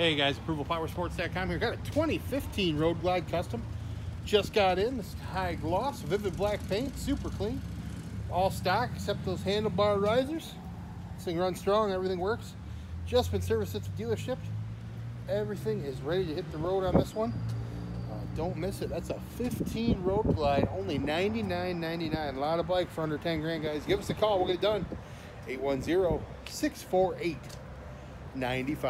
Hey guys, ApprovalPowerSports.com here. Got a 2015 Road Glide Custom. Just got in. This high gloss, vivid black paint, super clean. All stock except those handlebar risers. This thing runs strong, everything works. Just been serviced at the dealership. Everything is ready to hit the road on this one. Uh, don't miss it. That's a 15 Road Glide, only $99.99. A lot of bike for under 10 grand, guys. Give us a call. We'll get it done. 810 648 95.